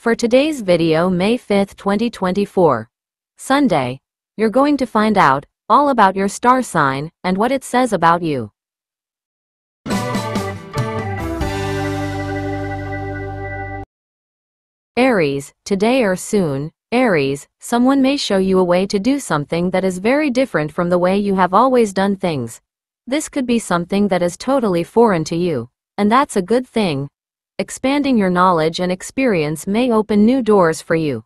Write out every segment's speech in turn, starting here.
For today's video May 5th 2024. Sunday. You're going to find out all about your star sign and what it says about you. Aries, today or soon, Aries, someone may show you a way to do something that is very different from the way you have always done things. This could be something that is totally foreign to you, and that's a good thing. Expanding your knowledge and experience may open new doors for you.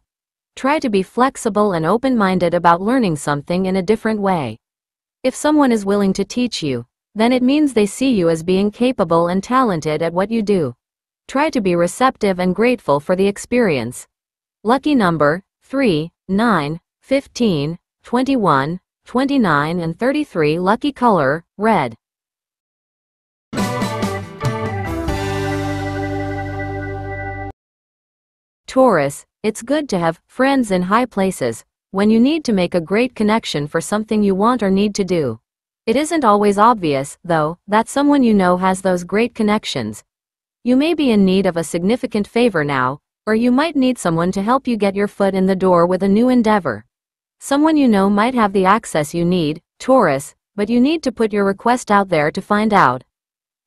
Try to be flexible and open-minded about learning something in a different way. If someone is willing to teach you, then it means they see you as being capable and talented at what you do. Try to be receptive and grateful for the experience. Lucky number 3, 9, 15, 21, 29 and 33 Lucky color, red. Taurus, it's good to have friends in high places when you need to make a great connection for something you want or need to do. It isn't always obvious, though, that someone you know has those great connections. You may be in need of a significant favor now, or you might need someone to help you get your foot in the door with a new endeavor. Someone you know might have the access you need, Taurus, but you need to put your request out there to find out.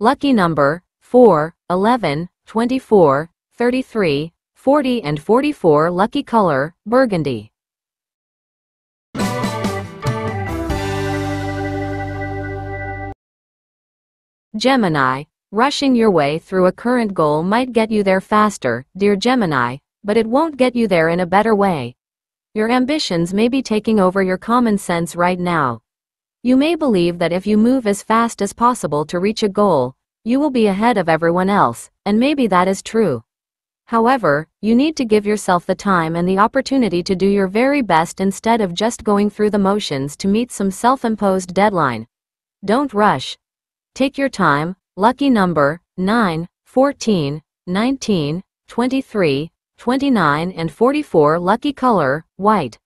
Lucky number 4, 11, 24, 33, 40 and 44 Lucky color, burgundy. Gemini, rushing your way through a current goal might get you there faster, dear Gemini, but it won't get you there in a better way. Your ambitions may be taking over your common sense right now. You may believe that if you move as fast as possible to reach a goal, you will be ahead of everyone else, and maybe that is true. However, you need to give yourself the time and the opportunity to do your very best instead of just going through the motions to meet some self-imposed deadline. Don't rush. Take your time, lucky number, 9, 14, 19, 23, 29 and 44 lucky color, white.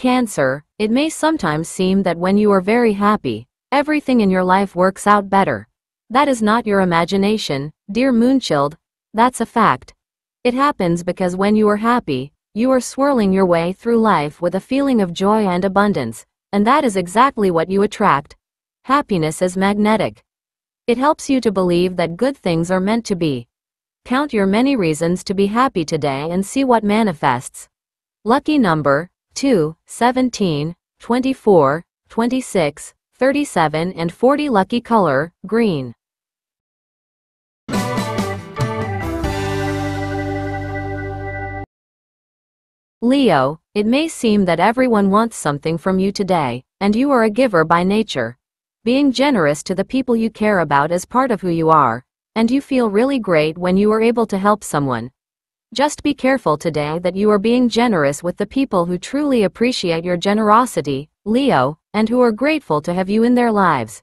Cancer, it may sometimes seem that when you are very happy, everything in your life works out better. That is not your imagination, dear Moonchild, that's a fact. It happens because when you are happy, you are swirling your way through life with a feeling of joy and abundance, and that is exactly what you attract. Happiness is magnetic. It helps you to believe that good things are meant to be. Count your many reasons to be happy today and see what manifests. Lucky number 2, 17, 24, 26, 37 and 40 Lucky color, green. Leo, it may seem that everyone wants something from you today, and you are a giver by nature. Being generous to the people you care about is part of who you are, and you feel really great when you are able to help someone. Just be careful today that you are being generous with the people who truly appreciate your generosity, Leo, and who are grateful to have you in their lives.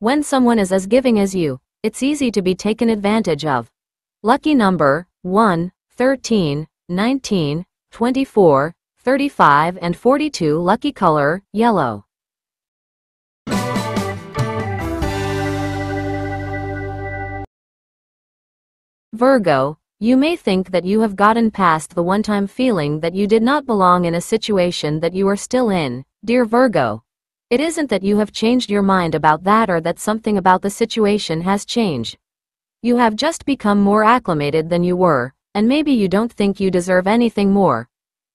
When someone is as giving as you, it's easy to be taken advantage of. Lucky number 1, 13, 19, 24, 35 and 42 Lucky color, yellow. Virgo, you may think that you have gotten past the one-time feeling that you did not belong in a situation that you are still in, dear Virgo. It isn't that you have changed your mind about that or that something about the situation has changed. You have just become more acclimated than you were, and maybe you don't think you deserve anything more.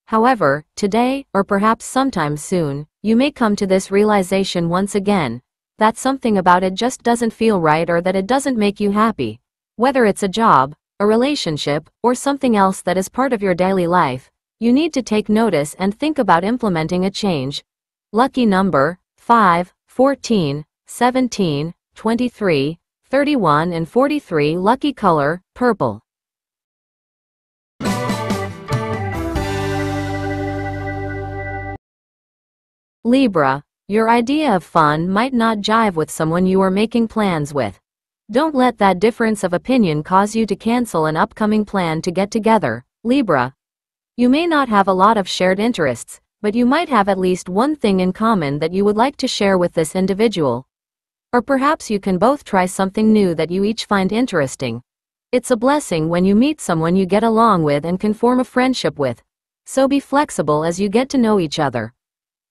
However, today, or perhaps sometime soon, you may come to this realization once again, that something about it just doesn't feel right or that it doesn't make you happy. Whether it's a job, a relationship, or something else that is part of your daily life, you need to take notice and think about implementing a change. Lucky number 5, 14, 17, 23, 31 and 43 Lucky color, purple. Libra, your idea of fun might not jive with someone you are making plans with. Don't let that difference of opinion cause you to cancel an upcoming plan to get together, Libra. You may not have a lot of shared interests, but you might have at least one thing in common that you would like to share with this individual. Or perhaps you can both try something new that you each find interesting. It's a blessing when you meet someone you get along with and can form a friendship with. So be flexible as you get to know each other.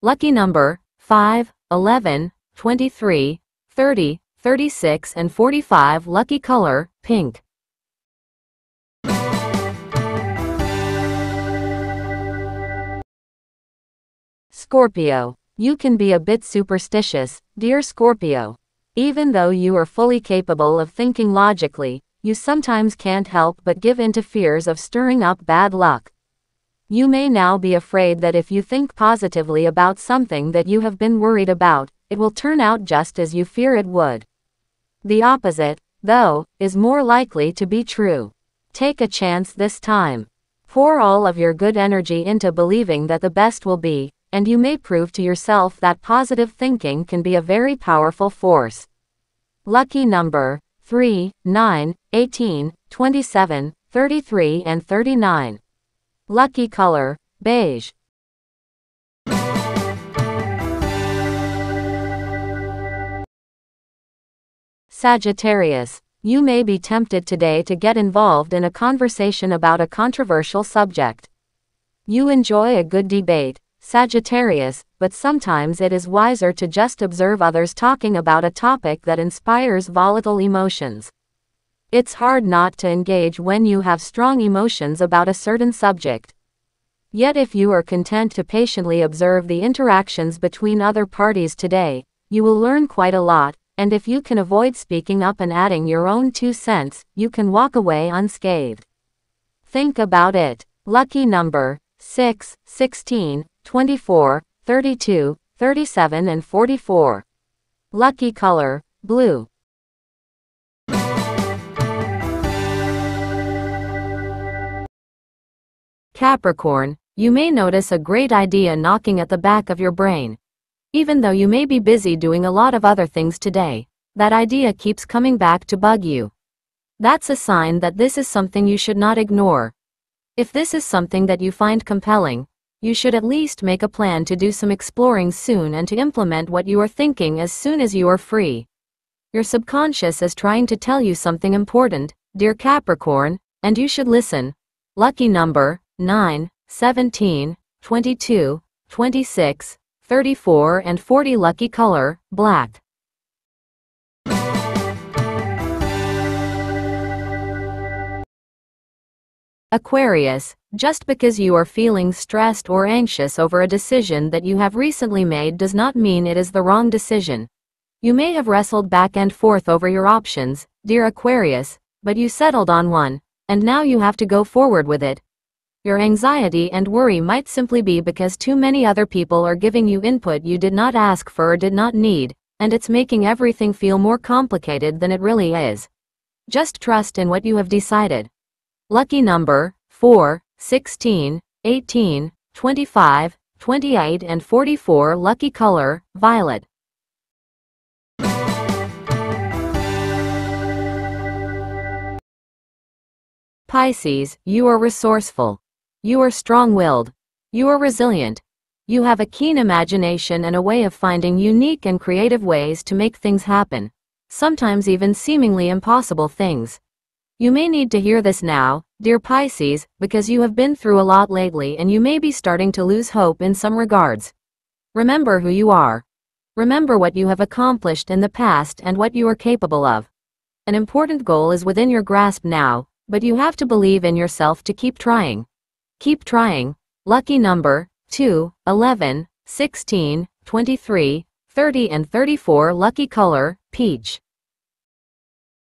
Lucky number 5, 11, 23, 30, 36 and 45 Lucky color, pink. Scorpio. You can be a bit superstitious, dear Scorpio. Even though you are fully capable of thinking logically, you sometimes can't help but give in to fears of stirring up bad luck. You may now be afraid that if you think positively about something that you have been worried about, it will turn out just as you fear it would. The opposite, though, is more likely to be true. Take a chance this time. Pour all of your good energy into believing that the best will be, and you may prove to yourself that positive thinking can be a very powerful force. Lucky number 3, 9, 18, 27, 33 and 39. Lucky color, beige. Sagittarius, you may be tempted today to get involved in a conversation about a controversial subject. You enjoy a good debate, Sagittarius, but sometimes it is wiser to just observe others talking about a topic that inspires volatile emotions. It's hard not to engage when you have strong emotions about a certain subject. Yet if you are content to patiently observe the interactions between other parties today, you will learn quite a lot, and if you can avoid speaking up and adding your own two cents, you can walk away unscathed. Think about it. Lucky number 6, 16, 24, 32, 37 and 44. Lucky color, blue. Capricorn, you may notice a great idea knocking at the back of your brain. Even though you may be busy doing a lot of other things today, that idea keeps coming back to bug you. That's a sign that this is something you should not ignore. If this is something that you find compelling, you should at least make a plan to do some exploring soon and to implement what you are thinking as soon as you are free. Your subconscious is trying to tell you something important, dear Capricorn, and you should listen. Lucky number 9, 17, 22, 26, 34 and 40 lucky color, black. Aquarius, just because you are feeling stressed or anxious over a decision that you have recently made does not mean it is the wrong decision. You may have wrestled back and forth over your options, dear Aquarius, but you settled on one, and now you have to go forward with it, your anxiety and worry might simply be because too many other people are giving you input you did not ask for or did not need, and it's making everything feel more complicated than it really is. Just trust in what you have decided. Lucky number 4, 16, 18, 25, 28 and 44 Lucky color, violet. Pisces, you are resourceful. You are strong-willed. You are resilient. You have a keen imagination and a way of finding unique and creative ways to make things happen, sometimes even seemingly impossible things. You may need to hear this now, dear Pisces, because you have been through a lot lately and you may be starting to lose hope in some regards. Remember who you are. Remember what you have accomplished in the past and what you are capable of. An important goal is within your grasp now, but you have to believe in yourself to keep trying. Keep trying. Lucky number 2, 11, 16, 23, 30 and 34 Lucky color, peach.